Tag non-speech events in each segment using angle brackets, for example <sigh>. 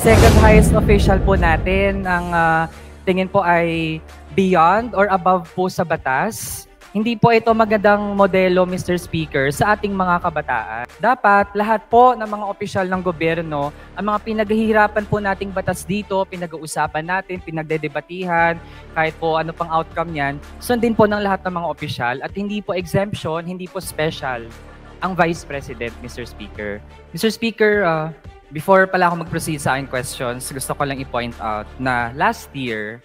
second highest official po natin ang uh, tingin po ay beyond or above po sa batas. Hindi po ito magandang modelo, Mr. Speaker, sa ating mga kabataan. Dapat lahat po ng mga opisyal ng gobyerno, ang mga pinaghihirapan po nating batas dito, pinag-uusapan natin, pinagdedebatihan, kahit po ano pang outcome niyan, sundin po ng lahat ng mga opisyal at hindi po exemption, hindi po special ang Vice President, Mr. Speaker. Mr. Speaker, uh, before pala ako mag-proceed sa aking questions, gusto ko lang i-point out na last year,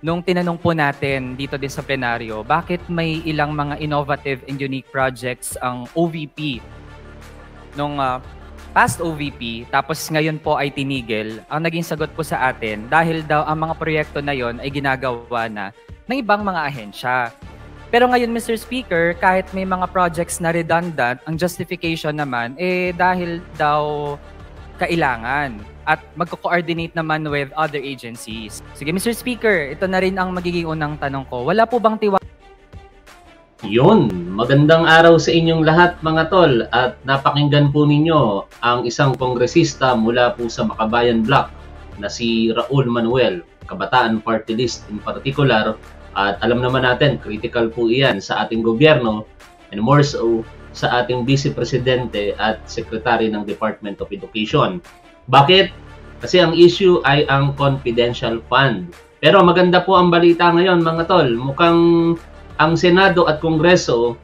nung tinanong po natin dito din sa plenaryo, bakit may ilang mga innovative and unique projects ang OVP nung uh, past OVP, tapos ngayon po ay tinigil, ang naging sagot po sa atin, dahil daw ang mga proyekto na yon ay ginagawa na ng ibang mga ahensya. Pero ngayon, Mr. Speaker, kahit may mga projects na redundant, ang justification naman, eh dahil daw kailangan at magko-coordinate naman with other agencies. Sige, Mr. Speaker, ito na rin ang magiging unang tanong ko. Wala po bang tiwala Yun, magandang araw sa inyong lahat mga tol at napakinggan po ninyo ang isang kongresista mula po sa Makabayan Block na si Raul Manuel, Kabataan Party List in particular at alam naman natin, critical po iyan sa ating gobyerno and more so sa ating Vice Presidente at Secretary ng Department of Education. Bakit? Kasi ang issue ay ang confidential fund. Pero maganda po ang balita ngayon mga tol. Mukhang ang Senado at Kongreso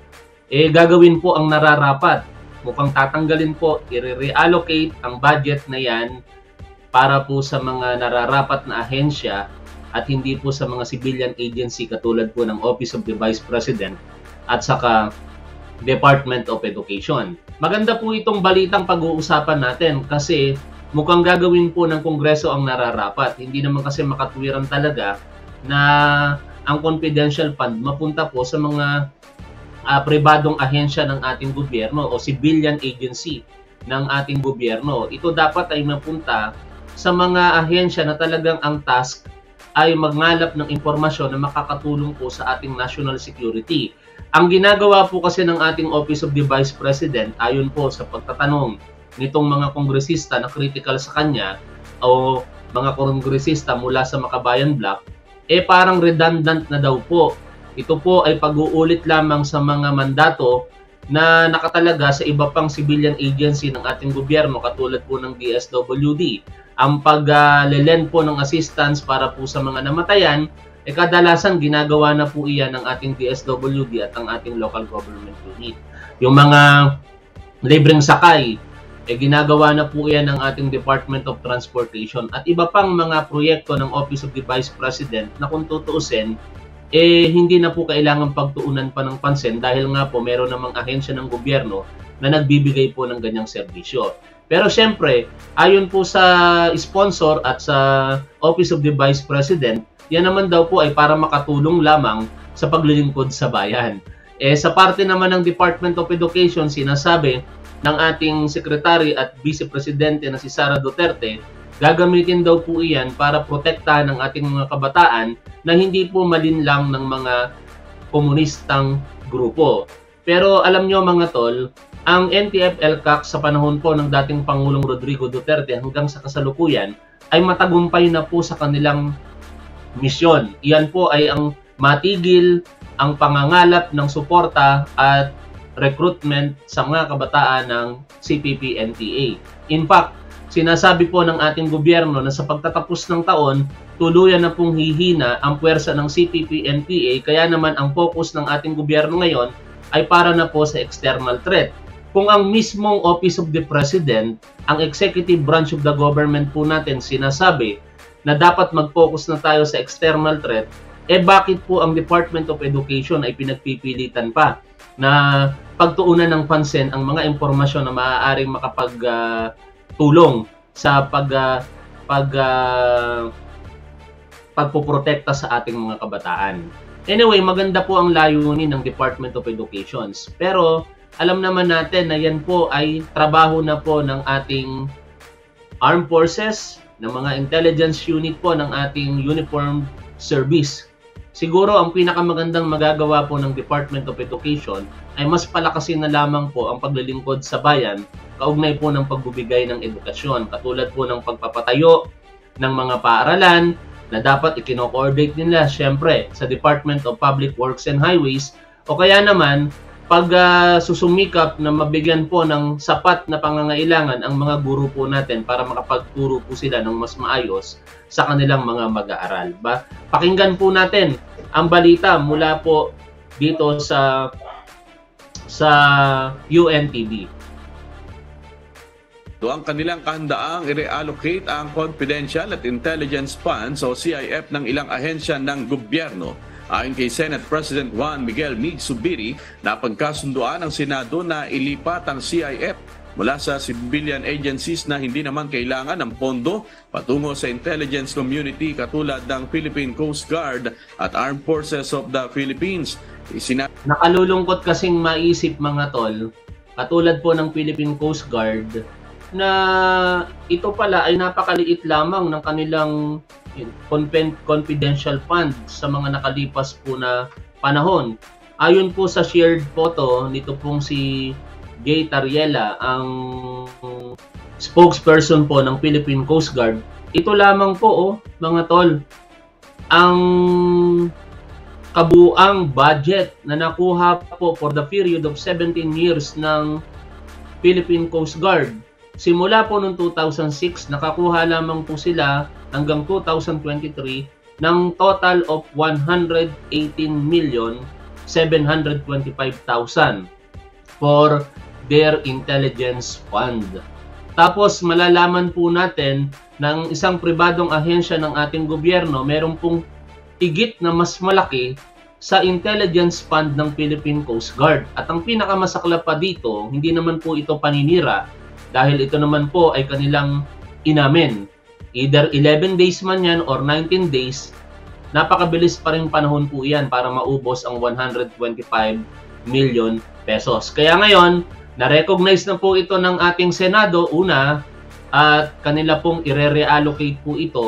eh gagawin po ang nararapat. Mukhang tatanggalin po, i-reallocate ang budget na yan para po sa mga nararapat na ahensya at hindi po sa mga civilian agency katulad po ng Office of the Vice President at saka Department of Education. Maganda po itong balitang pag-uusapan natin kasi mukhang gagawin po ng Kongreso ang nararapat. Hindi naman kasi makatwiran talaga na ang confidential fund mapunta po sa mga uh, pribadong ahensya ng ating gobyerno o civilian agency ng ating gobyerno. Ito dapat ay mapunta sa mga ahensya na talagang ang task ay magngalap ng impormasyon na makakatulong po sa ating national security. Ang ginagawa po kasi ng ating Office of the Vice President ayon po sa pagtatanong nitong mga kongresista na critical sa kanya o mga kongresista mula sa Makabayan Block, eh parang redundant na daw po. Ito po ay pag-uulit lamang sa mga mandato na nakatalaga sa iba pang civilian agency ng ating gobyerno katulad po ng DSWD. Ang pag-lelend po ng assistance para po sa mga namatayan, eh kadalasan ginagawa na po iyan ng ating DSWD at ang ating local government unit. Yung mga libreng sakay, eh ginagawa na po yan ng ating Department of Transportation at iba pang mga proyekto ng Office of the Vice President na kung tutuusin, eh hindi na po kailangan pagtuunan pa ng pansin dahil nga po meron namang ahensya ng gobyerno na nagbibigay po ng ganyang serbisyo. Pero siyempre, ayon po sa sponsor at sa Office of the Vice President, yan naman daw po ay para makatulong lamang sa paglilingkod sa bayan. Eh sa parte naman ng Department of Education, sinasabi ng ating sekretary at vice presidente na si Sara Duterte, gagamitin daw po iyan para protektahan ang ating mga kabataan na hindi po malinlang ng mga komunistang grupo. Pero alam nyo mga tol, ang NTF-LCAC sa panahon po ng dating Pangulong Rodrigo Duterte hanggang sa kasalukuyan ay matagumpay na po sa kanilang misyon. Iyan po ay ang matigil ang pangangalap ng suporta at recruitment sa mga kabataan ng CPP-NTA. In fact, sinasabi po ng ating gobyerno na sa pagtatapos ng taon, tuluyan na pong hihina ang puwersa ng CPP-NTA kaya naman ang focus ng ating gobyerno ngayon ay para na po sa external threat. Kung ang mismong Office of the President, ang executive branch of the government po natin sinasabi na dapat mag-focus na tayo sa external threat, eh bakit po ang Department of Education ay pinagpipilitan pa na pagtuunan ng pansin ang mga impormasyon na maaaring makapagtulong uh, sa pag uh, pag uh, pagpoprotekta sa ating mga kabataan. Anyway, maganda po ang layunin ng Department of Education. Pero alam naman natin na yan po ay trabaho na po ng ating armed forces, ng mga intelligence unit po ng ating uniform service. Siguro ang pinakamagandang magagawa po ng Department of Education ay mas palakasin na lamang po ang paglilingkod sa bayan kaugnay po ng pagbibigay ng edukasyon katulad po ng pagpapatayo ng mga paaralan na dapat ikino-coordinate nila syempre sa Department of Public Works and Highways. O kaya naman pag uh, susumikap na mabigyan po ng sapat na pangangailangan ang mga guro po natin para makapagturo po sila ng mas maayos sa kanilang mga mag-aaral. Ba? Pakinggan po natin ang balita mula po dito sa sa UNTV. Ito ang kanilang kahandaang i-reallocate ang confidential at intelligence funds o CIF ng ilang ahensya ng gobyerno Ayon kay Senate President Juan Miguel Mig Subiri, napagkasunduan ng Senado na ilipat ang CIF mula sa civilian agencies na hindi naman kailangan ng pondo patungo sa intelligence community katulad ng Philippine Coast Guard at Armed Forces of the Philippines. Isina- Nakalulungkot kasing maisip mga tol, katulad po ng Philippine Coast Guard, na ito pala ay napakaliit lamang ng kanilang confidential fund sa mga nakalipas po na panahon. Ayon po sa shared photo nito pong si Gay Tariela, ang spokesperson po ng Philippine Coast Guard, ito lamang po oh, mga tol, ang kabuang budget na nakuha po for the period of 17 years ng Philippine Coast Guard Simula po noong 2006, nakakuha lamang po sila hanggang 2023 ng total of 118 million 725,000 for their intelligence fund. Tapos malalaman po natin ng isang pribadong ahensya ng ating gobyerno, meron pong higit na mas malaki sa intelligence fund ng Philippine Coast Guard. At ang pinakamasakla pa dito, hindi naman po ito paninira, dahil ito naman po ay kanilang inamin. Either 11 days man yan or 19 days, napakabilis pa rin panahon po yan para maubos ang 125 million pesos. Kaya ngayon, na-recognize na po ito ng ating Senado, una, at kanila pong ire-reallocate po ito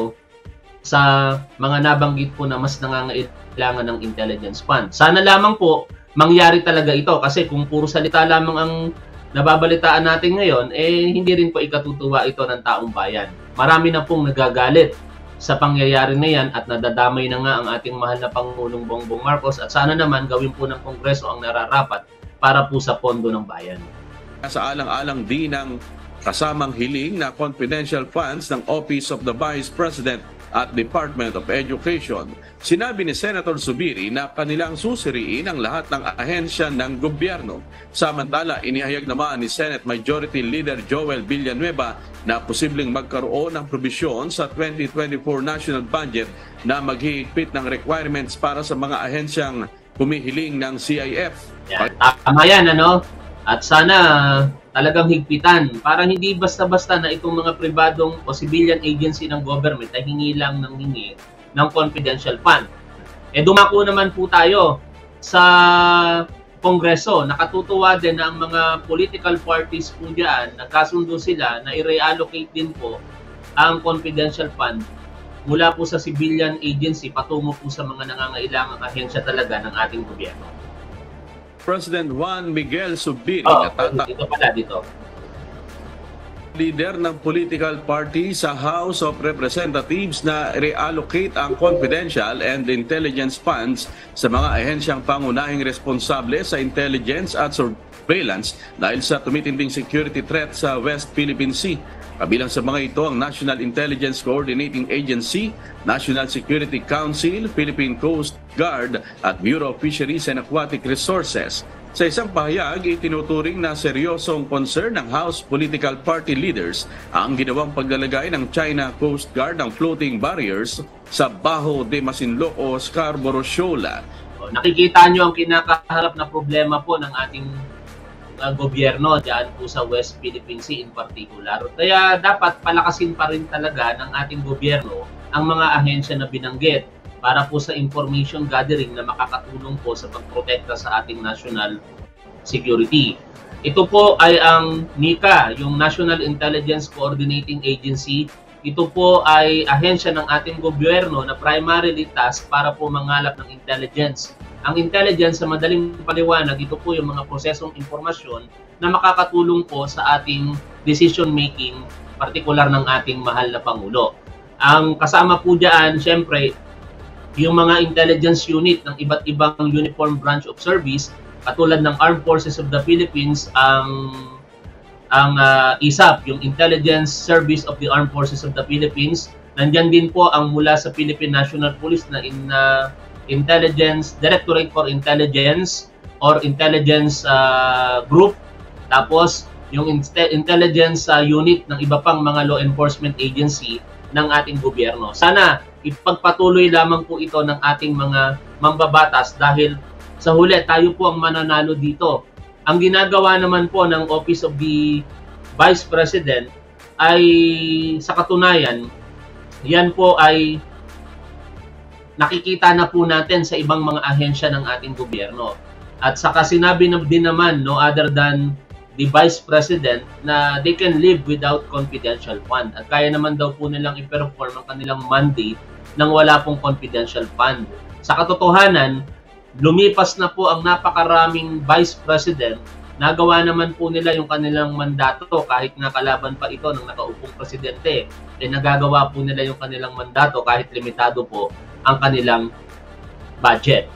sa mga nabanggit po na mas nangangailangan ng intelligence fund. Sana lamang po mangyari talaga ito kasi kung puro salita lamang ang nababalitaan natin ngayon, eh hindi rin po ikatutuwa ito ng taong bayan. Marami na pong nagagalit sa pangyayari na yan at nadadamay na nga ang ating mahal na Pangulong Bongbong Marcos at sana naman gawin po ng Kongreso ang nararapat para po sa pondo ng bayan. Sa alang-alang din ng kasamang hiling na confidential funds ng Office of the Vice President at Department of Education, sinabi ni Senator Subiri na kanilang susiriin ang lahat ng ahensya ng gobyerno. Samantala, inihayag naman ni Senate Majority Leader Joel Villanueva na posibleng magkaroon ng probisyon sa 2024 national budget na maghihigpit ng requirements para sa mga ahensyang humihiling ng CIF. Yan. Tama yan, ano? At sana talagang higpitan para hindi basta-basta na itong mga pribadong o civilian agency ng government ay hingi lang ng hingi ng confidential fund. Eh dumako naman po tayo sa Kongreso. Nakatutuwa din na ang mga political parties po diyan, nagkasundo sila na i-reallocate din po ang confidential fund mula po sa civilian agency patungo po sa mga nangangailangang ahensya talaga ng ating gobyerno. President Juan Miguel Subiri. Oh, natata- dito pala, dito. Leader ng political party sa House of Representatives na reallocate ang confidential and intelligence funds sa mga ahensyang pangunahing responsable sa intelligence at surveillance dahil sa tumitinding security threat sa West Philippine Sea. Kabilang sa mga ito ang National Intelligence Coordinating Agency, National Security Council, Philippine Coast Guard at Bureau of Fisheries and Aquatic Resources. Sa isang pahayag, itinuturing na seryosong concern ng House political party leaders ang ginawang paglalagay ng China Coast Guard ng floating barriers sa Baho de Masinloc o Scarborough Shoal. Nakikita nyo ang kinakaharap na problema po ng ating uh, gobyerno diyan po sa West Philippine Sea in particular. Kaya dapat palakasin pa rin talaga ng ating gobyerno ang mga ahensya na binanggit para po sa information gathering na makakatulong po sa pagprotekta sa ating national security. Ito po ay ang NICA, yung National Intelligence Coordinating Agency. Ito po ay ahensya ng ating gobyerno na primarily task para po mangalap ng intelligence Ang intelligence sa madaling paliwanag, ito po yung mga prosesong impormasyon na makakatulong po sa ating decision making, partikular ng ating mahal na Pangulo. Ang kasama po diyan, syempre, yung mga intelligence unit ng iba't ibang uniform branch of service, katulad ng Armed Forces of the Philippines, ang ang uh, ISAP, yung Intelligence Service of the Armed Forces of the Philippines. Nandiyan din po ang mula sa Philippine National Police na in uh, Intelligence, Directorate for Intelligence or Intelligence uh, Group. Tapos, yung intelligence uh, unit ng iba pang mga law enforcement agency ng ating gobyerno. Sana ipagpatuloy lamang po ito ng ating mga mambabatas dahil sa huli tayo po ang mananalo dito. Ang ginagawa naman po ng Office of the Vice President ay sa katunayan, yan po ay nakikita na po natin sa ibang mga ahensya ng ating gobyerno. At saka sinabi na din naman, no other than the Vice President, na they can live without confidential fund. At kaya naman daw po nilang i-perform ang kanilang mandate nang wala pong confidential fund. Sa katotohanan, lumipas na po ang napakaraming Vice President nagawa naman po nila yung kanilang mandato kahit nakalaban pa ito ng nakaupong presidente. Eh nagagawa po nila yung kanilang mandato kahit limitado po ang kanilang budget.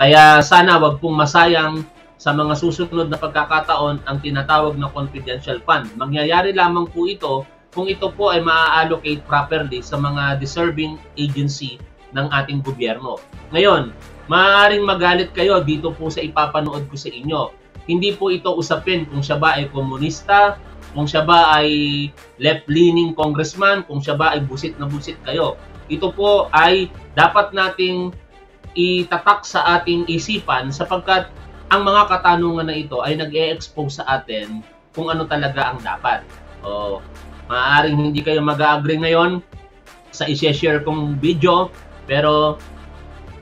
Kaya sana wag pong masayang sa mga susunod na pagkakataon ang tinatawag na confidential fund. Mangyayari lamang po ito kung ito po ay ma-allocate properly sa mga deserving agency ng ating gobyerno. Ngayon, maaaring magalit kayo dito po sa ipapanood ko sa inyo. Hindi po ito usapin kung siya ba ay komunista, kung siya ba ay left-leaning congressman, kung siya ba ay busit na busit kayo. Ito po ay dapat nating itatak sa ating isipan sapagkat ang mga katanungan na ito ay nag-e-expose sa atin kung ano talaga ang dapat. O, maaaring hindi kayo mag-agree ngayon sa i-share kong video, pero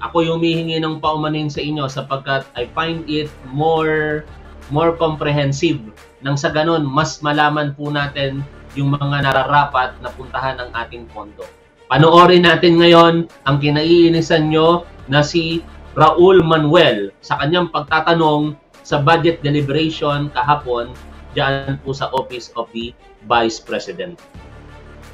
ako humihingi ng paumanin sa inyo sapagkat I find it more more comprehensive nang sa ganun mas malaman po natin yung mga nararapat na puntahan ng ating pondo. Panoorin natin ngayon ang kinaiinisan nyo na si Raul Manuel sa kanyang pagtatanong sa budget deliberation kahapon diyan po sa Office of the Vice President.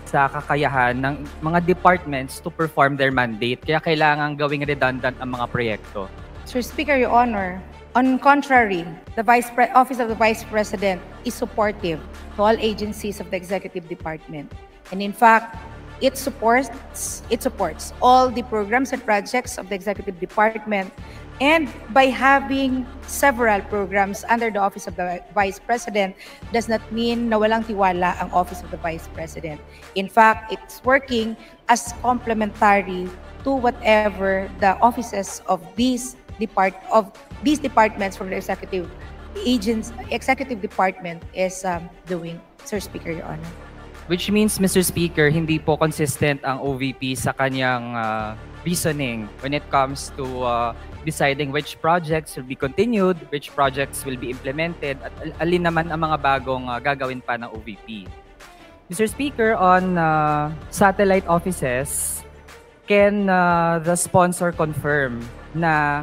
Sa kakayahan ng mga departments to perform their mandate, kaya kailangan gawing redundant ang mga proyekto. Sir Speaker, Your Honor, on contrary, the Vice Pre- Office of the Vice President is supportive to all agencies of the Executive Department. And in fact, It supports it supports all the programs and projects of the executive department and by having several programs under the office of the vice president does not mean na walang tiwala ang office of the vice president. In fact, it's working as complementary to whatever the offices of these depart of these departments from the executive agents executive department is um, doing. Sir Speaker, Your Honor. Which means, Mr. Speaker, hindi po consistent ang OVP sa kanyang uh, reasoning when it comes to uh, deciding which projects will be continued, which projects will be implemented, at alin naman ang mga bagong uh, gagawin pa ng OVP. Mr. Speaker, on uh, satellite offices, can uh, the sponsor confirm na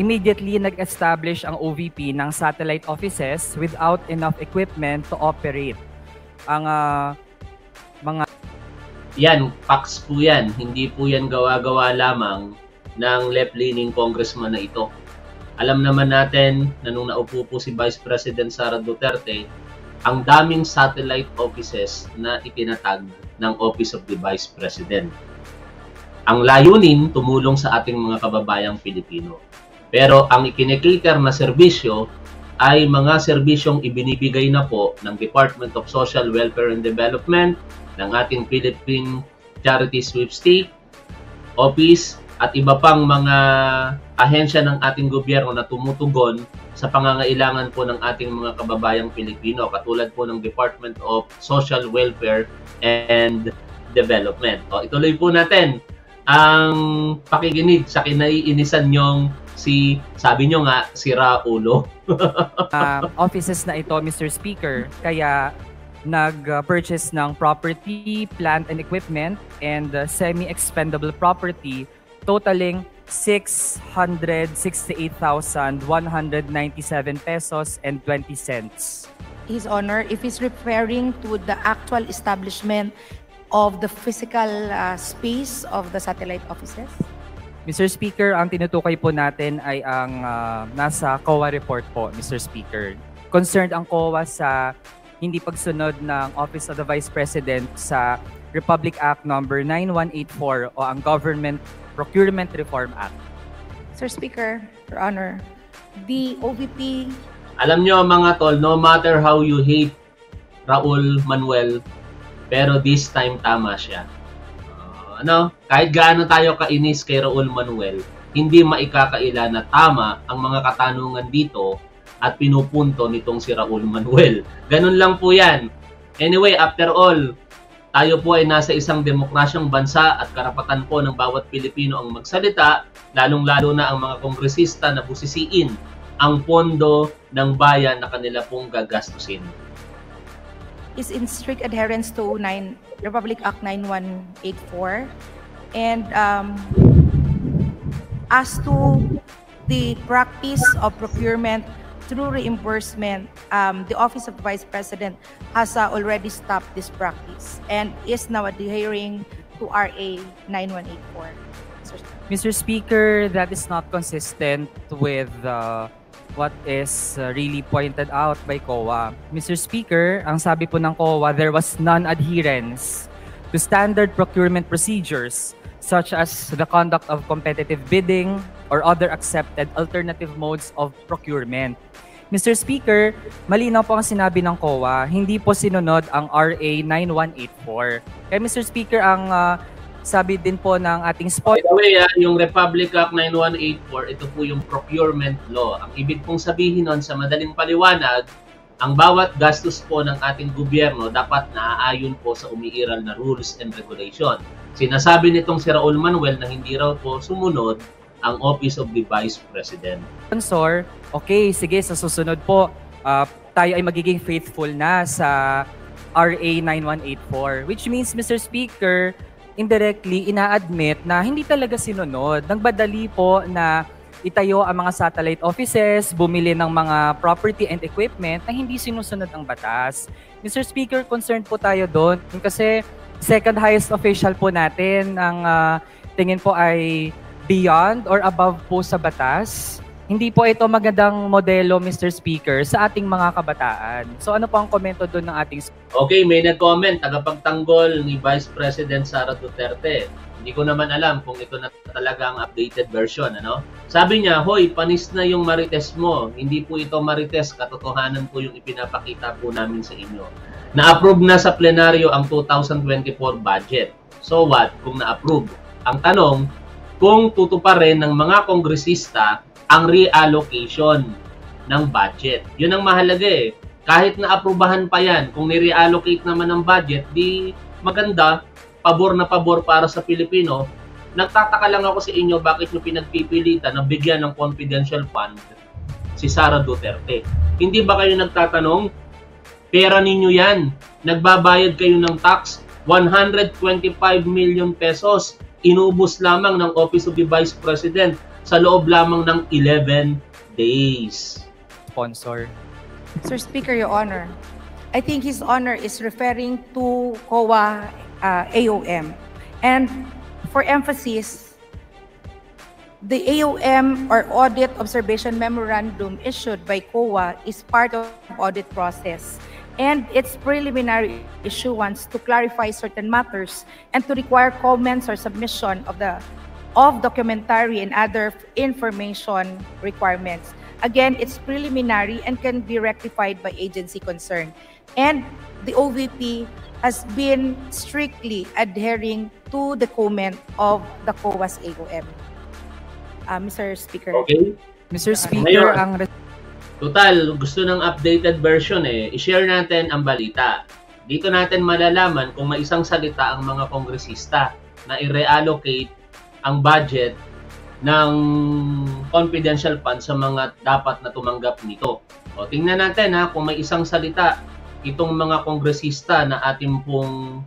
immediately nag-establish ang OVP ng satellite offices without enough equipment to operate ang uh, mga yan, facts po yan. Hindi po yan gawa-gawa lamang ng left-leaning congressman na ito. Alam naman natin na nung naupo po si Vice President Sara Duterte, ang daming satellite offices na itinatag ng Office of the Vice President. Ang layunin, tumulong sa ating mga kababayang Pilipino. Pero ang ikinikater na serbisyo ay mga serbisyong ibinibigay na po ng Department of Social Welfare and Development, ng ating Philippine Charity Sweepstake, Office, at iba pang mga ahensya ng ating gobyerno na tumutugon sa pangangailangan po ng ating mga kababayang Pilipino katulad po ng Department of Social Welfare and Development. O, ituloy po natin ang pakikinig sa kinaiinisan nyong si, sabi nyo nga, si Raulo. uh, <laughs> offices na ito, Mr. Speaker, kaya nag-purchase ng property, plant and equipment, and uh, semi-expendable property totaling 668,197 pesos and 20 cents. His Honor, if he's referring to the actual establishment of the physical uh, space of the satellite offices? Mr. Speaker, ang tinutukoy po natin ay ang ah, nasa COA report po, Mr. Speaker. Concerned ang COA sa hindi pagsunod ng Office of the Vice President sa Republic Act number 9184 o ang Government Procurement Reform Act. Sir Speaker, Your Honor, the OVP Alam nyo mga tol, no matter how you hate Raul Manuel, pero this time tama siya. Ano, kahit gaano tayo kainis kay Raul Manuel, hindi maikakaila na tama ang mga katanungan dito at pinupunto nitong si Raul Manuel. Ganun lang po yan. Anyway, after all, tayo po ay nasa isang demokrasyang bansa at karapatan po ng bawat Pilipino ang magsalita, lalong-lalo na ang mga kongresista na busisiin ang pondo ng bayan na kanila pong gagastusin. Is in strict adherence to 9 Republic Act 9184 and um, as to the practice of procurement through reimbursement um, the office of vice president has uh, already stopped this practice and is now adhering to RA 9184 Mr. Speaker, that is not consistent with uh, what is uh, really pointed out by COA. Mr. Speaker, ang sabi po ng COA, there was non-adherence to standard procurement procedures such as the conduct of competitive bidding or other accepted alternative modes of procurement. Mr. Speaker, malinaw po ang sinabi ng COA, hindi po sinunod ang RA 9184. Kaya Mr. Speaker, ang uh, sabi din po ng ating By spot the way, ah, yung Republic Act 9184, ito po yung procurement law. Ang ibig pong sabihin nun sa madaling paliwanag, ang bawat gastos po ng ating gobyerno dapat naaayon po sa umiiral na rules and regulation. Sinasabi nitong si Raul Manuel na hindi raw po sumunod ang Office of the Vice President. sponsor, okay, sige, sa susunod po, ah, tayo ay magiging faithful na sa RA 9184. Which means, Mr. Speaker, indirectly ina-admit na hindi talaga sinunod. Nagbadali po na itayo ang mga satellite offices, bumili ng mga property and equipment na hindi sinusunod ang batas. Mr. Speaker, concerned po tayo doon kasi second highest official po natin ang ah, tingin po ay beyond or above po sa batas. Hindi po ito magandang modelo, Mr. Speaker, sa ating mga kabataan. So ano po ang komento doon ng ating Okay, may nag-comment, tagapagtanggol ni Vice President Sara Duterte. Hindi ko naman alam kung ito na talaga ang updated version, ano? Sabi niya, hoy, panis na yung marites mo. Hindi po ito marites, katotohanan po yung ipinapakita po namin sa inyo. Na-approve na sa plenaryo ang 2024 budget. So what kung na-approve? Ang tanong, kung tutuparin ng mga kongresista ang reallocation ng budget. Yun ang mahalaga eh. Kahit na aprubahan pa yan, kung ni-reallocate naman ng budget, di maganda, pabor na pabor para sa Pilipino. Nagtataka lang ako sa inyo bakit nyo pinagpipilitan na bigyan ng confidential fund si Sara Duterte. Hindi ba kayo nagtatanong, pera ninyo yan, nagbabayad kayo ng tax, 125 million pesos, inubos lamang ng Office of the Vice President sa loob lamang ng 11 days. sponsor. Sir Speaker, Your Honor, I think His Honor is referring to COA uh, AOM. And for emphasis, the AOM or Audit Observation Memorandum issued by COA is part of audit process and its preliminary issuance to clarify certain matters and to require comments or submission of the of documentary and other information requirements. Again, it's preliminary and can be rectified by agency concerned. And the OVP has been strictly adhering to the comment of the COA's AOM. Uh, Mr. Speaker. Okay? Mr. Speaker, Mayor. ang Total, gusto ng updated version eh, i-share natin ang balita. Dito natin malalaman kung may isang salita ang mga kongresista na i-reallocate ang budget ng confidential fund sa mga dapat na tumanggap nito. O tingnan natin ha kung may isang salita itong mga kongresista na ating pong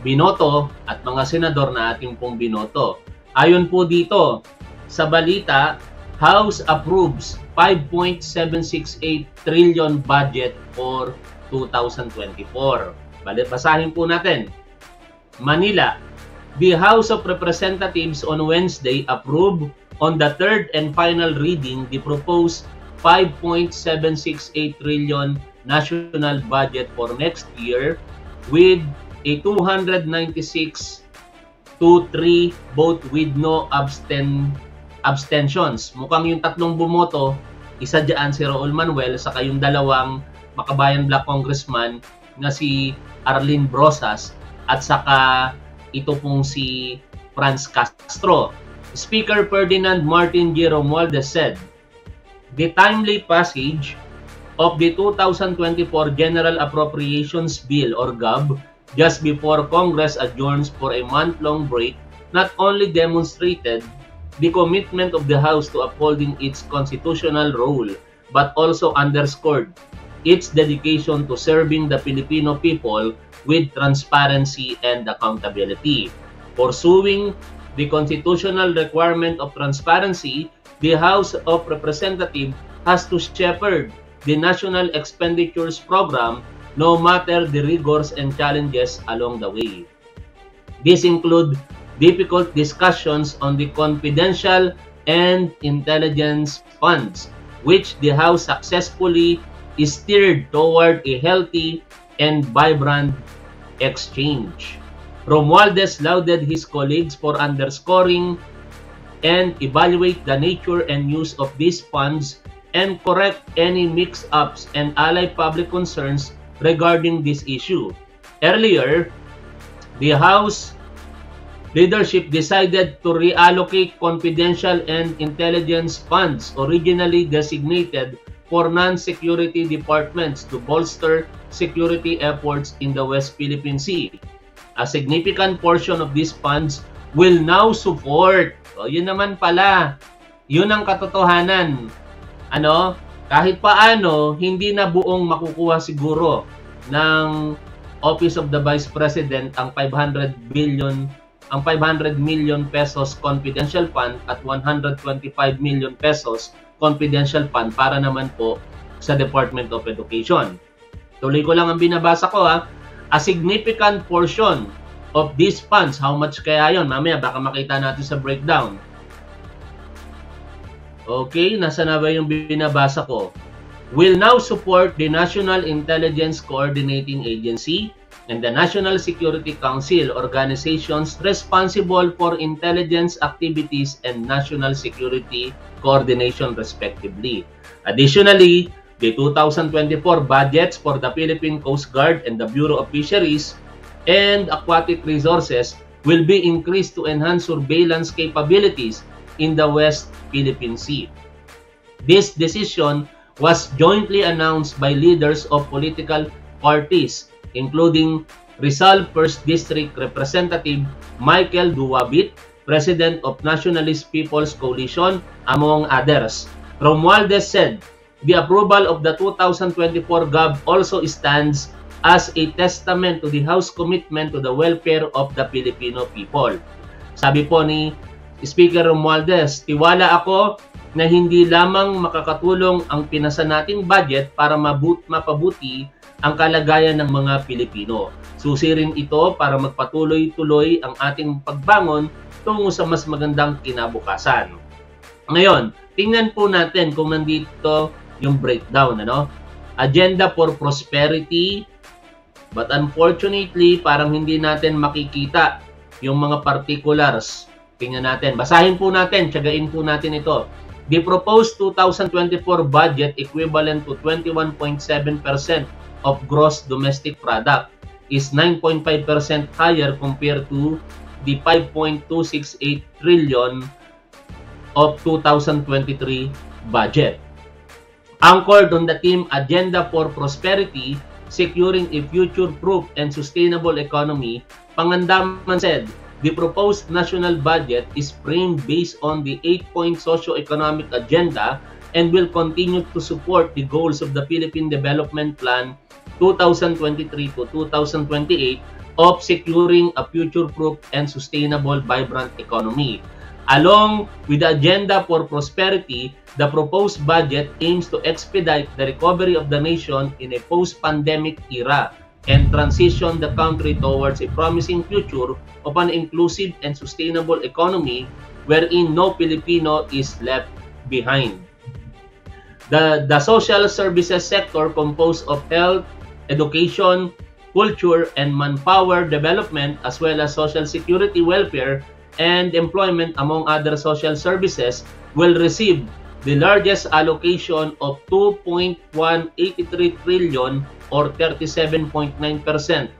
binoto at mga senador na ating pong binoto. Ayon po dito sa balita, House approves 5.768 trillion budget for 2024. Balit basahin po natin. Manila, the House of Representatives on Wednesday approved on the third and final reading the proposed 5.768 trillion national budget for next year with a 296 to 3 vote with no absten abstentions. Mukhang yung tatlong bumoto, isa diyan si Raul Manuel sa kayong dalawang Makabayan Black Congressman na si Arlene Brosas at saka ito pong si Franz Castro. Speaker Ferdinand Martin G. Romualdez said, The timely passage of the 2024 General Appropriations Bill or GAB just before Congress adjourns for a month-long break not only demonstrated the commitment of the House to upholding its constitutional role, but also underscored its dedication to serving the Filipino people with transparency and accountability. Pursuing the constitutional requirement of transparency, the House of Representatives has to shepherd the National Expenditures Program no matter the rigors and challenges along the way. These include difficult discussions on the confidential and intelligence funds, which the House successfully steered toward a healthy and vibrant exchange. Romualdez lauded his colleagues for underscoring and evaluate the nature and use of these funds and correct any mix-ups and ally public concerns regarding this issue. Earlier, the House leadership decided to reallocate confidential and intelligence funds originally designated for non-security departments to bolster security efforts in the West Philippine Sea. A significant portion of these funds will now support. O, yun naman pala. Yun ang katotohanan. Ano? Kahit paano, hindi na buong makukuha siguro ng Office of the Vice President ang 500 billion ang 500 million pesos confidential fund at 125 million pesos confidential fund para naman po sa Department of Education. Tuloy ko lang ang binabasa ko ha. A significant portion of these funds, how much kaya yon? Mamaya baka makita natin sa breakdown. Okay, nasa na ba yung binabasa ko? will now support the National Intelligence Coordinating Agency and the National Security Council organizations responsible for intelligence activities and national security coordination respectively. Additionally, the 2024 budgets for the Philippine Coast Guard and the Bureau of Fisheries and Aquatic Resources will be increased to enhance surveillance capabilities in the West Philippine Sea. This decision was jointly announced by leaders of political parties, including Rizal 1st District Representative Michael Duwabit, President of Nationalist People's Coalition, among others. Romualdez said, the approval of the 2024 GAB also stands as a testament to the House commitment to the welfare of the Filipino people. Sabi po ni Speaker Romualdez, tiwala ako na hindi lamang makakatulong ang pinasa nating budget para mabut mapabuti ang kalagayan ng mga Pilipino. Susi rin ito para magpatuloy-tuloy ang ating pagbangon tungo sa mas magandang kinabukasan. Ngayon, tingnan po natin kung nandito yung breakdown. Ano? Agenda for Prosperity, but unfortunately, parang hindi natin makikita yung mga particulars. Tingnan natin. Basahin po natin, tiyagain po natin ito. The proposed 2024 budget equivalent to 21.7% of gross domestic product is 9.5% higher compared to the 5.268 trillion of 2023 budget. Anchored on the theme Agenda for Prosperity, Securing a Future-Proof and Sustainable Economy, Pangandaman said, The proposed national budget is framed based on the 8-point socio-economic agenda and will continue to support the goals of the Philippine Development Plan 2023 to 2028 of securing a future-proof and sustainable vibrant economy. Along with the agenda for prosperity, the proposed budget aims to expedite the recovery of the nation in a post-pandemic era and transition the country towards a promising future of an inclusive and sustainable economy wherein no Filipino is left behind. The, the social services sector composed of health, education, culture, and manpower development as well as social security welfare and employment among other social services will receive the largest allocation of 2.183 trillion or 37.9%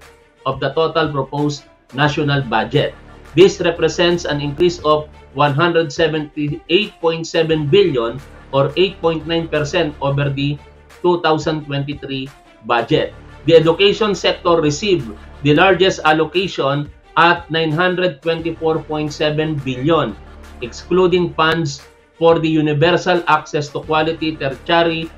of the total proposed national budget. This represents an increase of 178.7 billion or 8.9% over the 2023 budget. The education sector received the largest allocation at 924.7 billion, excluding funds for the universal access to quality tertiary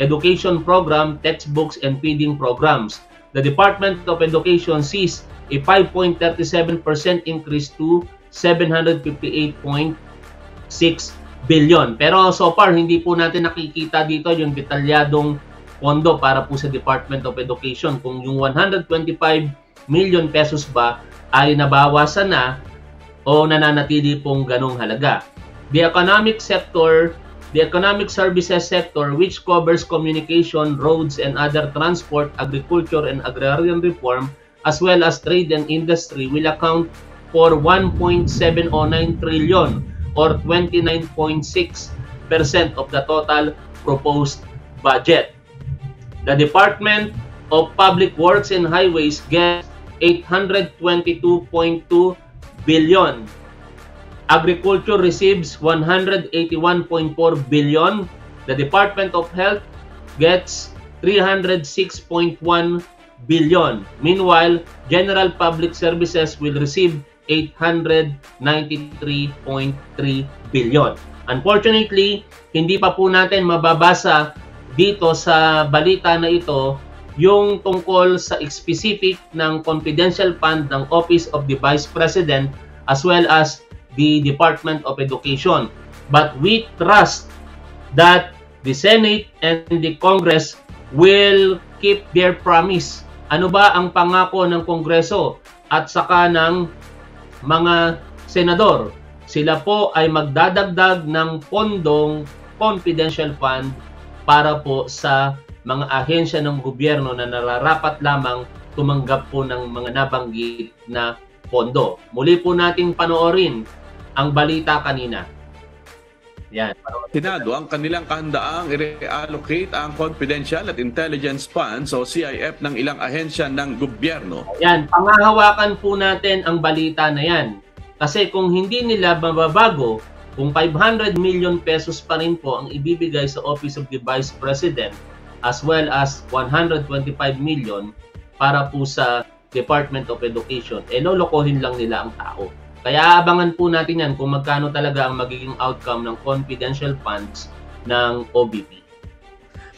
education program, textbooks, and feeding programs. The Department of Education sees a 5.37% increase to 758.6 billion. Pero so far, hindi po natin nakikita dito yung detalyadong pondo para po sa Department of Education. Kung yung 125 million pesos ba ay nabawasan na o nananatili pong ganong halaga. The economic sector, the economic services sector which covers communication, roads and other transport, agriculture and agrarian reform as well as trade and industry will account for 1.709 trillion or 29.6% of the total proposed budget. The Department of Public Works and Highways gets 822.2 billion. Agriculture receives 181.4 billion. The Department of Health gets 306.1 billion. Meanwhile, General Public Services will receive 893.3 billion. Unfortunately, hindi pa po natin mababasa dito sa balita na ito yung tungkol sa specific ng confidential fund ng Office of the Vice President as well as the Department of Education. But we trust that the Senate and the Congress will keep their promise. Ano ba ang pangako ng Kongreso at saka ng mga senador? Sila po ay magdadagdag ng pondong confidential fund para po sa mga ahensya ng gobyerno na nararapat lamang tumanggap po ng mga nabanggit na pondo. Muli po nating panoorin ang balita kanina. Yan. Tinado ang kanilang kahandaang i-reallocate ang confidential at intelligence funds o CIF ng ilang ahensya ng gobyerno. Yan, pangahawakan po natin ang balita na yan. Kasi kung hindi nila mababago, kung 500 million pesos pa rin po ang ibibigay sa Office of the Vice President, as well as 125 million para po sa Department of Education. Eh, lolokohin lang nila ang tao. Kaya abangan po natin yan kung magkano talaga ang magiging outcome ng confidential funds ng OBP.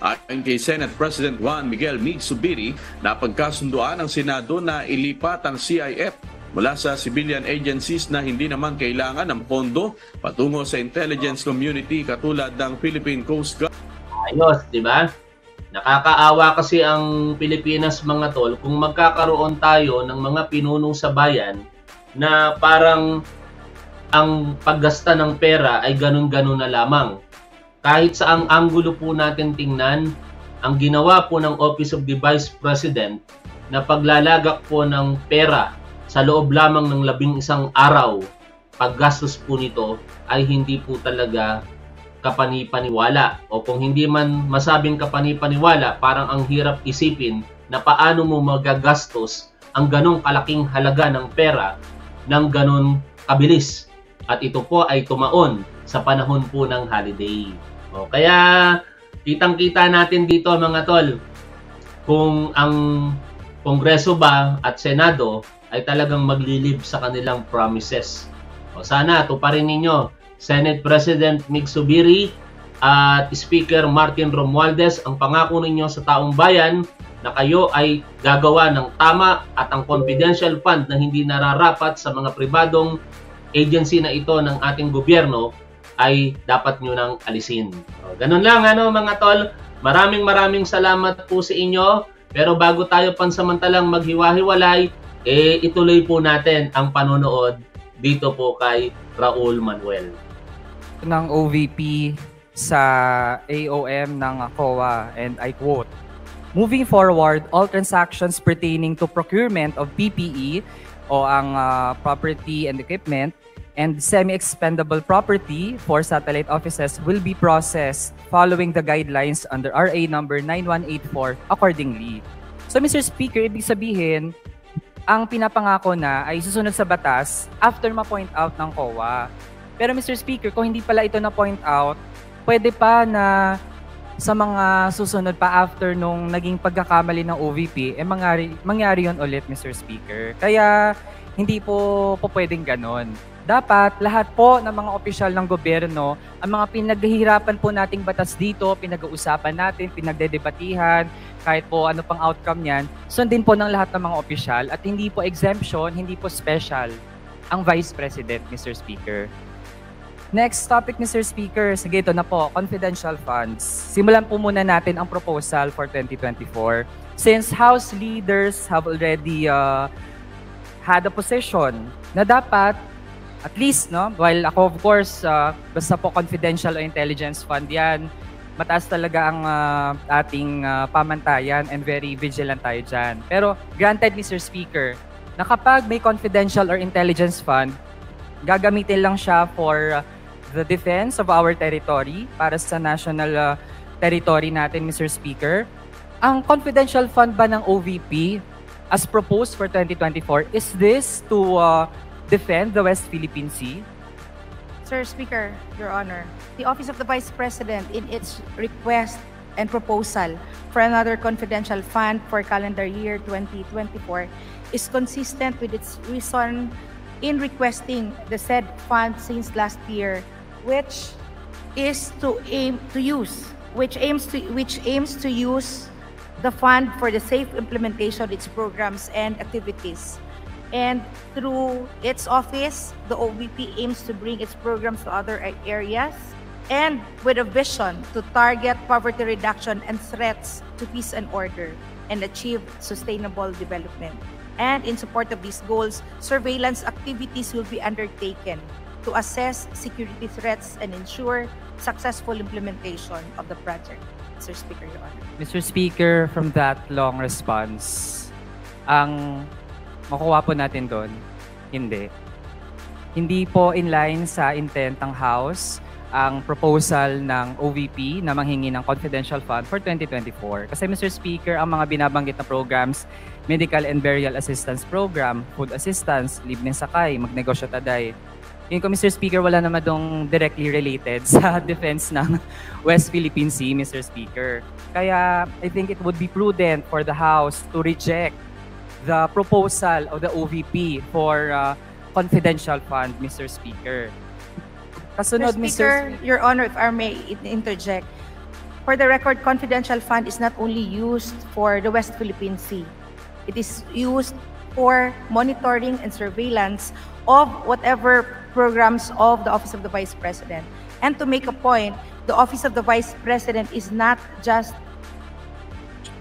Ayon kay Senate President Juan Miguel Mig Subiri, napagkasunduan ng Senado na ilipat ang CIF mula sa civilian agencies na hindi naman kailangan ng pondo patungo sa intelligence community katulad ng Philippine Coast Guard. Ayos, di ba? Nakakaawa kasi ang Pilipinas mga tol kung magkakaroon tayo ng mga pinuno sa bayan na parang ang paggasta ng pera ay ganun-ganun na lamang. Kahit sa ang anggulo po natin tingnan, ang ginawa po ng Office of the Vice President na paglalagak po ng pera sa loob lamang ng labing isang araw, paggastos po nito ay hindi po talaga kapanipaniwala o kung hindi man masabing kapanipaniwala, parang ang hirap isipin na paano mo magagastos ang ganong kalaking halaga ng pera ng ganon kabilis. At ito po ay tumaon sa panahon po ng holiday. O, kaya kitang-kita natin dito mga tol kung ang Kongreso ba at Senado ay talagang maglilib sa kanilang promises. O sana tuparin ninyo Senate President Mig Subiri at Speaker Martin Romualdez ang pangako ninyo sa taong bayan na kayo ay gagawa ng tama at ang confidential fund na hindi nararapat sa mga pribadong agency na ito ng ating gobyerno ay dapat nyo nang alisin. Ganun lang ano mga tol. Maraming maraming salamat po sa inyo. Pero bago tayo pansamantalang maghiwa-hiwalay, eh ituloy po natin ang panonood dito po kay Raul Manuel. ng OVP sa AOM ng COA and I quote, Moving forward, all transactions pertaining to procurement of PPE o ang ah, property and equipment and semi-expendable property for satellite offices will be processed following the guidelines under RA number 9184 accordingly. So Mr. Speaker, ibig sabihin, ang pinapangako na ay susunod sa batas after ma-point out ng COA. Pero Mr. Speaker, kung hindi pala ito na-point out, pwede pa na sa mga susunod pa after nung naging pagkakamali ng OVP, eh mangyari, mangyari yun ulit, Mr. Speaker. Kaya hindi po, po pwedeng ganon. Dapat lahat po ng mga opisyal ng gobyerno, ang mga pinaghihirapan po nating batas dito, pinag-uusapan natin, pinagdedebatihan, kahit po ano pang outcome niyan, sundin po ng lahat ng mga opisyal at hindi po exemption, hindi po special ang Vice President, Mr. Speaker. Next topic, Mr. Speaker. Sige, ito na po, confidential funds. Simulan po muna natin ang proposal for 2024. Since House leaders have already uh, had a position na dapat, at least, no, while ako of course, uh, basta po confidential o intelligence fund yan, mataas talaga ang uh, ating uh, pamantayan and very vigilant tayo dyan. Pero granted, Mr. Speaker, na kapag may confidential or intelligence fund, gagamitin lang siya for uh, the defense of our territory para sa national uh, territory natin, Mr. Speaker. Ang confidential fund ba ng OVP as proposed for 2024, is this to uh, defend the West Philippine Sea? Sir Speaker, Your Honor, the Office of the Vice President in its request and proposal for another confidential fund for calendar year 2024 is consistent with its reason in requesting the said fund since last year, which is to aim to use, which aims to which aims to use the fund for the safe implementation of its programs and activities. And through its office, the OVP aims to bring its programs to other areas and with a vision to target poverty reduction and threats to peace and order and achieve sustainable development. And in support of these goals, surveillance activities will be undertaken to assess security threats and ensure successful implementation of the project. Mr. Speaker, Your Honor. Mr. Speaker, from that long response, ang makuha po natin doon, hindi. Hindi po in line sa intent ng House ang proposal ng OVP na manghingi ng confidential fund for 2024. Kasi Mr. Speaker, ang mga binabanggit na programs, Medical and Burial Assistance Program, Food Assistance, Libre Sakay, Magnegosyo Taday, yun ko, Mr. Speaker, wala naman dong directly related <laughs> sa defense ng West Philippine Sea, Mr. Speaker. Kaya I think it would be prudent for the House to reject the proposal of the OVP for uh, confidential fund, Mr. Speaker. Kasunod, Mr. Mr. Speaker, Speaker. Your Honor, if I may in- interject, for the record, confidential fund is not only used for the West Philippine Sea. It is used for monitoring and surveillance of whatever programs of the Office of the Vice President. And to make a point, the Office of the Vice President is not just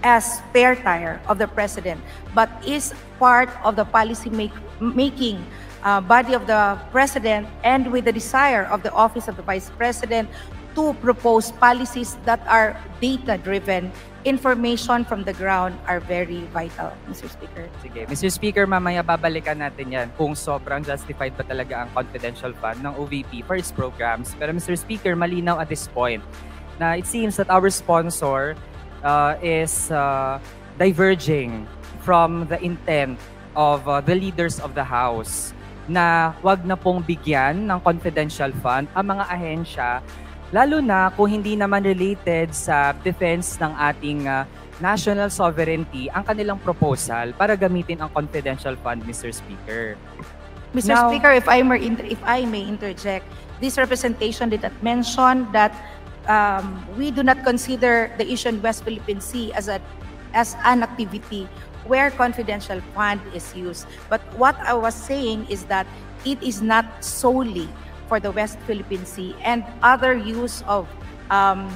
as spare tire of the president, but is part of the policy make, making uh, body of the president and with the desire of the office of the vice president to propose policies that are data driven. Information from the ground are very vital, Mr. Speaker. Sige. Mr. Speaker, mamaya babalikan natin yan kung sobrang justified ba talaga ang confidential fund ng OVP for its programs. Pero Mr. Speaker, malinaw at this point na it seems that our sponsor uh, is uh, diverging from the intent of uh, the leaders of the House na wag na pong bigyan ng confidential fund ang mga ahensya lalo na kung hindi naman related sa defense ng ating uh, national sovereignty ang kanilang proposal para gamitin ang confidential fund, Mr. Speaker. Mr. Now- Speaker, if I, may inter- if I may interject, this representation did not mention that um, we do not consider the issue in West Philippine Sea as a as an activity where confidential fund is used. But what I was saying is that it is not solely for the West Philippine Sea and other use of um,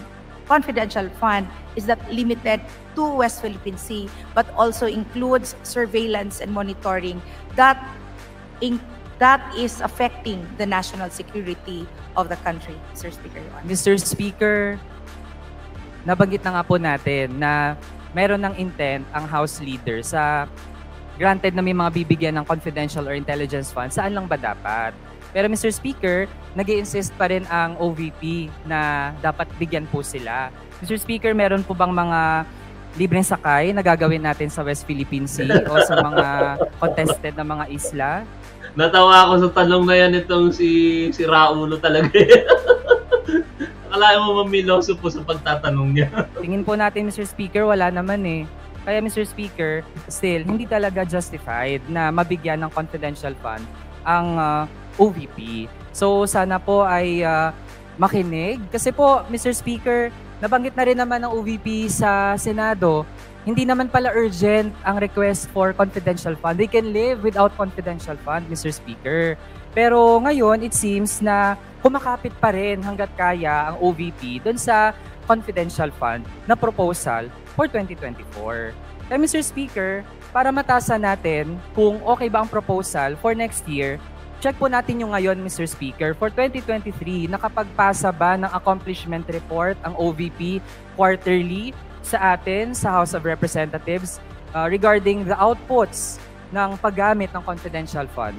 confidential fund is that limited to West Philippine Sea, but also includes surveillance and monitoring that in, that is affecting the national security of the country, Mr. Speaker. Mr. Speaker, nabanggit na nga po natin na meron ng intent ang House Leader sa granted na may mga bibigyan ng confidential or intelligence fund, saan lang ba dapat? Pero Mr. Speaker, nag insist pa rin ang OVP na dapat bigyan po sila. Mr. Speaker, meron po bang mga libreng sakay na gagawin natin sa West Philippine Sea o sa mga <laughs> contested na mga isla? Natawa ako sa tanong na yan itong si, si Raulo talaga. <laughs> Akala mo mamiloso po sa pagtatanong niya. <laughs> Tingin po natin, Mr. Speaker, wala naman eh. Kaya Mr. Speaker, still, hindi talaga justified na mabigyan ng confidential fund ang uh, OVP. So sana po ay uh, makinig. Kasi po, Mr. Speaker, nabanggit na rin naman ng OVP sa Senado, hindi naman pala urgent ang request for confidential fund. They can live without confidential fund, Mr. Speaker. Pero ngayon, it seems na kumakapit pa rin hanggat kaya ang OVP doon sa confidential fund na proposal for 2024. Kaya Mr. Speaker, para matasa natin kung okay ba ang proposal for next year, check po natin yung ngayon, Mr. Speaker. For 2023, nakapagpasa ba ng accomplishment report ang OVP quarterly sa atin sa House of Representatives uh, regarding the outputs ng paggamit ng confidential fund?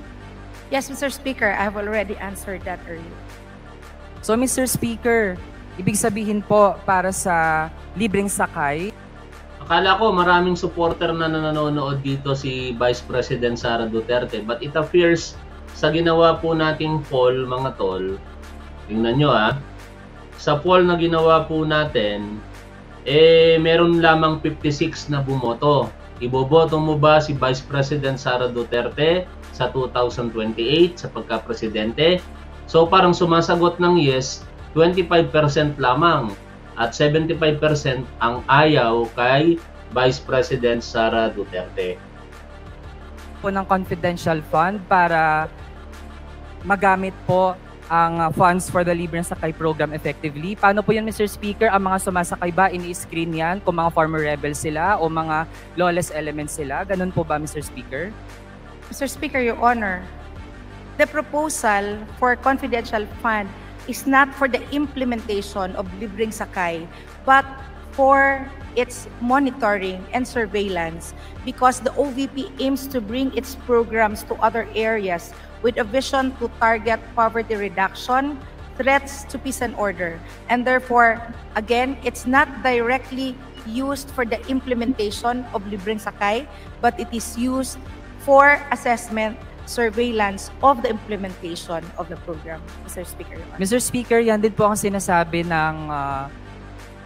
Yes, Mr. Speaker, I have already answered that earlier. So, Mr. Speaker, ibig sabihin po para sa libreng sakay, Akala ko maraming supporter na nanonood dito si Vice President Sara Duterte but it appears sa ginawa po nating poll mga tol, tingnan nyo ah, sa poll na ginawa po natin, eh meron lamang 56 na bumoto. Iboboto mo ba si Vice President Sara Duterte sa 2028 sa pagka-presidente? So parang sumasagot ng yes, 25% lamang at 75% ang ayaw kay Vice President Sara Duterte. po ng confidential fund para magamit po ang uh, funds for the Libre Sakay program effectively. Paano po yan, Mr. Speaker? Ang mga sumasakay ba, ini-screen yan kung mga former rebels sila o mga lawless elements sila? Ganun po ba, Mr. Speaker? Mr. Speaker, Your Honor, the proposal for confidential fund is not for the implementation of Libreng Sakay, but for its monitoring and surveillance because the OVP aims to bring its programs to other areas with a vision to target poverty reduction, threats to peace and order. And therefore, again, it's not directly used for the implementation of Libreng Sakay, but it is used for assessment surveillance of the implementation of the program, Mr. Speaker. Mr. Speaker, yan din po ang sinasabi ng uh,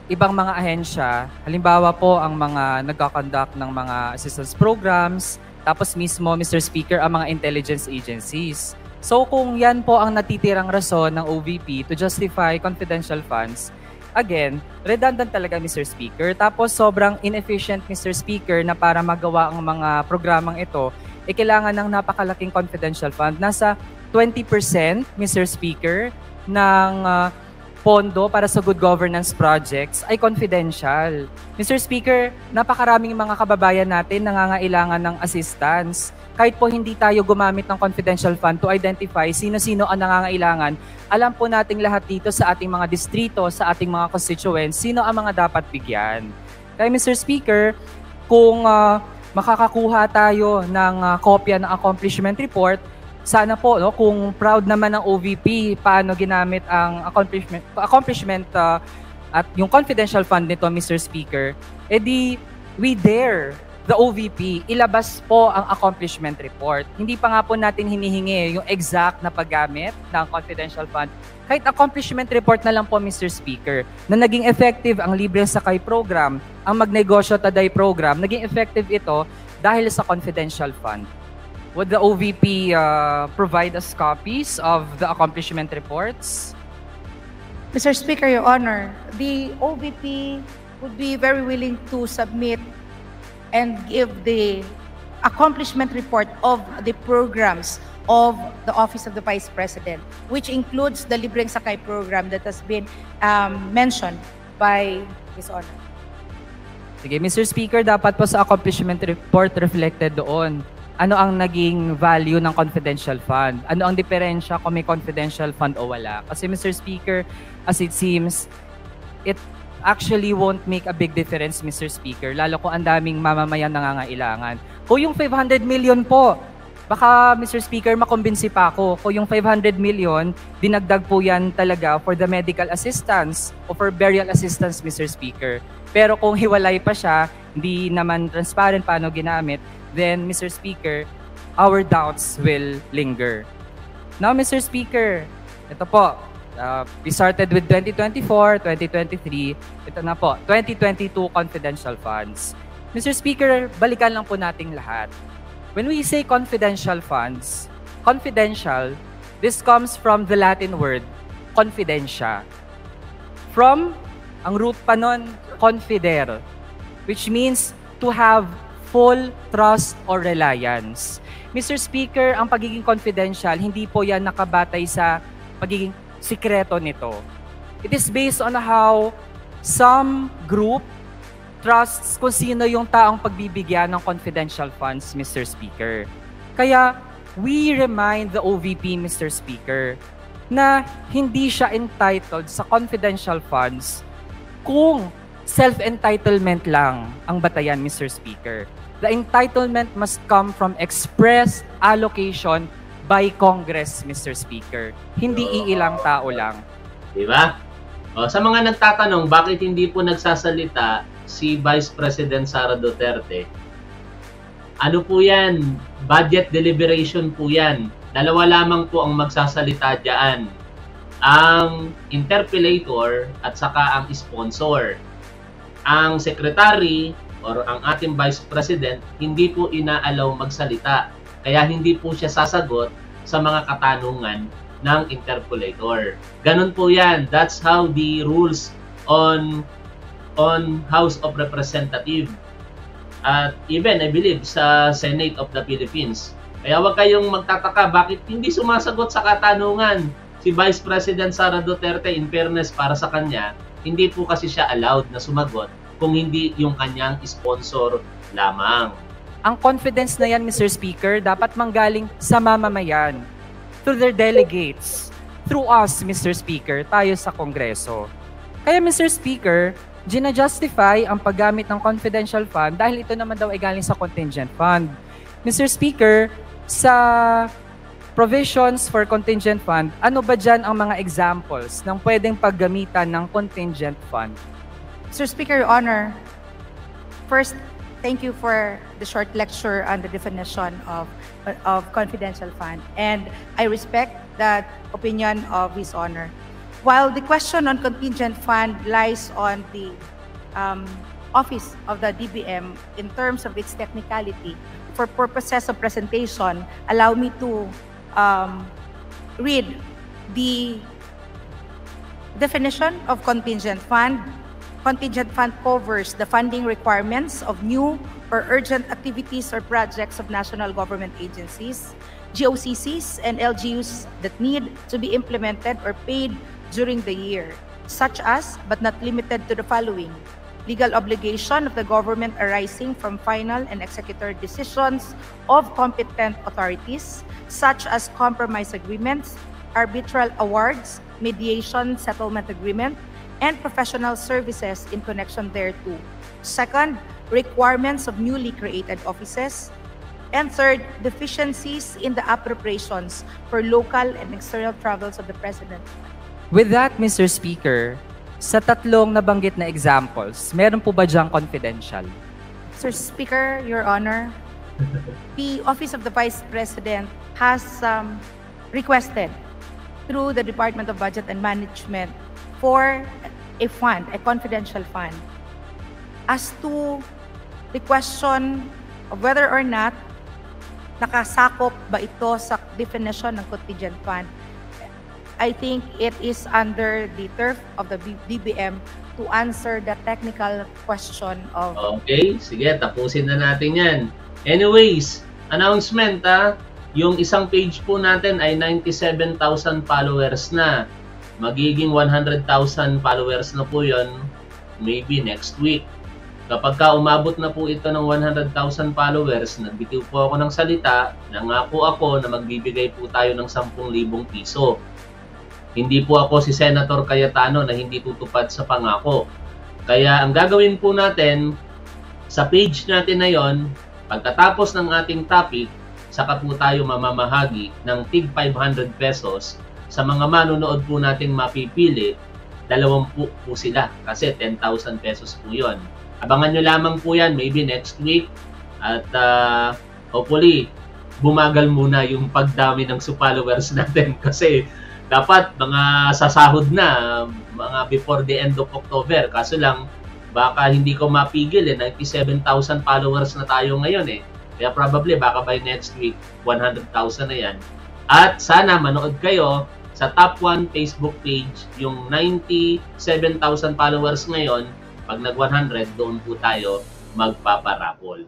ibang mga ahensya. Halimbawa po ang mga nagkakonduct ng mga assistance programs, tapos mismo, Mr. Speaker, ang mga intelligence agencies. So kung yan po ang natitirang rason ng OVP to justify confidential funds, again, redundant talaga Mr. Speaker. Tapos sobrang inefficient Mr. Speaker na para magawa ang mga programang ito, eh kailangan ng napakalaking confidential fund. Nasa 20% Mr. Speaker ng uh, pondo para sa good governance projects ay confidential. Mr. Speaker, napakaraming mga kababayan natin nangangailangan ng assistance. Kahit po hindi tayo gumamit ng confidential fund to identify sino-sino ang nangangailangan, alam po nating lahat dito sa ating mga distrito, sa ating mga constituents, sino ang mga dapat bigyan. Kaya Mr. Speaker, kung uh, makakakuha tayo ng uh, kopya ng accomplishment report, sana po no kung proud naman ng OVP paano ginamit ang accomplishment accomplishment uh, at yung confidential fund nito Mr. Speaker edi we dare the OVP ilabas po ang accomplishment report hindi pa nga po natin hinihingi yung exact na paggamit ng confidential fund kahit accomplishment report na lang po Mr. Speaker na naging effective ang libre sakay program ang magnegosyo taday program naging effective ito dahil sa confidential fund Would the OVP uh, provide us copies of the accomplishment reports? Mr. Speaker, Your Honor, the OVP would be very willing to submit and give the accomplishment report of the programs of the Office of the Vice President, which includes the Libreng Sakay program that has been um, mentioned by His Honor. Sige, Mr. Speaker, dapat po sa accomplishment report reflected doon. Ano ang naging value ng confidential fund? Ano ang diferensya kung may confidential fund o wala? Kasi Mr. Speaker, as it seems, it actually won't make a big difference, Mr. Speaker, lalo kung ang daming mamamayan nangangailangan. Kung yung 500 million po, baka Mr. Speaker, makumbinsi pa ako. Kung yung 500 million, dinagdag po yan talaga for the medical assistance o for burial assistance, Mr. Speaker. Pero kung hiwalay pa siya, hindi naman transparent paano ginamit, then Mr. Speaker, our doubts will linger. Now, Mr. Speaker, ito po, uh, we started with 2024, 2023, ito na po, 2022 confidential funds. Mr. Speaker, balikan lang po nating lahat. When we say confidential funds, confidential, this comes from the Latin word confidentia. From, ang root pa nun, confidere, which means to have full trust or reliance. Mr. Speaker, ang pagiging confidential, hindi po yan nakabatay sa pagiging sikreto nito. It is based on how some group trusts kung sino yung taong pagbibigyan ng confidential funds, Mr. Speaker. Kaya, we remind the OVP, Mr. Speaker, na hindi siya entitled sa confidential funds kung self-entitlement lang ang batayan, Mr. Speaker the entitlement must come from express allocation by Congress, Mr. Speaker. Hindi iilang tao lang. Di ba? O, sa mga nagtatanong, bakit hindi po nagsasalita si Vice President Sara Duterte? Ano po yan? Budget deliberation po yan. Dalawa lamang po ang magsasalita diyan. Ang interpellator at saka ang sponsor. Ang secretary or ang ating Vice President hindi po inaalaw magsalita. Kaya hindi po siya sasagot sa mga katanungan ng interpolator. Ganun po 'yan. That's how the rules on on House of Representative at even I believe sa Senate of the Philippines. Kaya wag kayong magtataka bakit hindi sumasagot sa katanungan si Vice President Sara Duterte in fairness para sa kanya, hindi po kasi siya allowed na sumagot kung hindi yung kanyang sponsor lamang. Ang confidence na yan, Mr. Speaker, dapat manggaling sa mamamayan, through their delegates, through us, Mr. Speaker, tayo sa Kongreso. Kaya, Mr. Speaker, gina-justify ang paggamit ng confidential fund dahil ito naman daw ay galing sa contingent fund. Mr. Speaker, sa provisions for contingent fund, ano ba dyan ang mga examples ng pwedeng paggamitan ng contingent fund? Mr. Speaker, Your Honor, first, thank you for the short lecture on the definition of, of confidential fund. And I respect that opinion of His Honor. While the question on contingent fund lies on the um, office of the DBM in terms of its technicality, for purposes of presentation, allow me to um, read the definition of contingent fund Contingent fund covers the funding requirements of new or urgent activities or projects of national government agencies, GOCCs, and LGUs that need to be implemented or paid during the year, such as, but not limited to the following. Legal obligation of the government arising from final and executory decisions of competent authorities, such as compromise agreements, arbitral awards, mediation settlement agreement, and professional services in connection thereto. Second, requirements of newly created offices. And third, deficiencies in the appropriations for local and external travels of the President. With that, Mr. Speaker, sa tatlong nabanggit na examples, meron po ba diyang confidential? Mr. Speaker, Your Honor, the Office of the Vice President has um, requested through the Department of Budget and Management for a fund, a confidential fund. As to the question of whether or not nakasakop ba ito sa definition ng contingent fund, I think it is under the turf of the BBM to answer the technical question of Okay, sige, tapusin na natin yan. Anyways, announcement ha, yung isang page po natin ay 97,000 followers na. Magiging 100,000 followers na po yon maybe next week. Kapag ka umabot na po ito ng 100,000 followers, nagbitiw po ako ng salita, nangako ako na magbibigay po tayo ng 10,000 piso. Hindi po ako si Senator Cayetano na hindi tutupad sa pangako. Kaya ang gagawin po natin sa page natin na yon, pagkatapos ng ating topic, saka po tayo mamamahagi ng tig 500 pesos sa mga manonood po nating mapipili, dalawang po, sila kasi 10,000 pesos po yon. Abangan nyo lamang po yan maybe next week. At uh, hopefully bumagal muna yung pagdami ng followers <laughs> natin kasi dapat mga sasahod na mga before the end of October. Kaso lang baka hindi ko mapigil eh 97,000 followers na tayo ngayon eh. Kaya probably baka by next week 100,000 na yan. At sana manood kayo sa top 1 Facebook page yung 97,000 followers ngayon pag nag 100 doon po tayo magpaparapol